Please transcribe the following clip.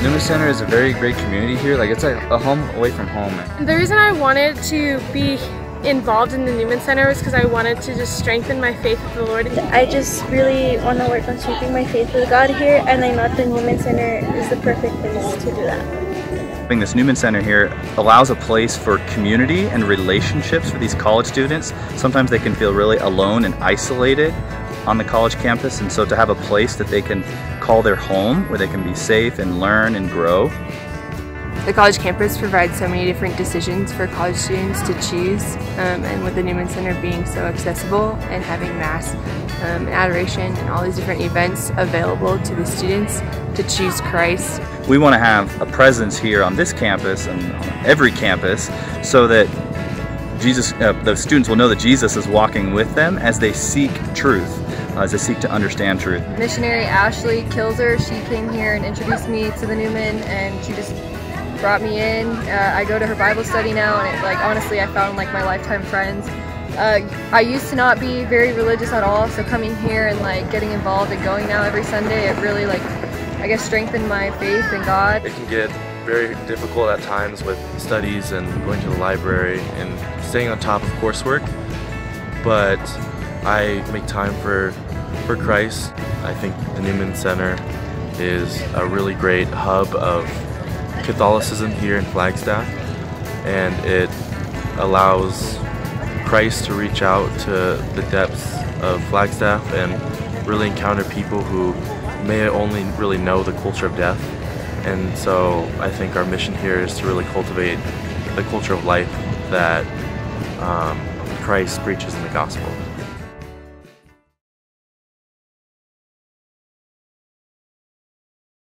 Center is a very great community here. Like it's a, a home away from home. The reason I wanted to be involved in the Newman Center was because I wanted to just strengthen my faith with the Lord. I just really want to work on strengthening my faith with God here, and I know the Newman Center is the perfect place to do that. Having this Newman Center here allows a place for community and relationships for these college students. Sometimes they can feel really alone and isolated on the college campus, and so to have a place that they can call their home where they can be safe and learn and grow. The college campus provides so many different decisions for college students to choose, um, and with the Newman Center being so accessible and having Mass um, and adoration and all these different events available to the students to choose Christ. We want to have a presence here on this campus and on every campus so that Jesus, uh, the students will know that Jesus is walking with them as they seek truth as they seek to understand truth. Missionary Ashley Kilzer, she came here and introduced me to the Newman and she just brought me in. Uh, I go to her Bible study now and it, like honestly I found like my lifetime friends. Uh, I used to not be very religious at all so coming here and like getting involved and going now every Sunday it really like I guess strengthened my faith in God. It can get very difficult at times with studies and going to the library and staying on top of coursework but I make time for for Christ. I think the Newman Center is a really great hub of Catholicism here in Flagstaff and it allows Christ to reach out to the depths of Flagstaff and really encounter people who may only really know the culture of death and so I think our mission here is to really cultivate the culture of life that um, Christ preaches in the gospel.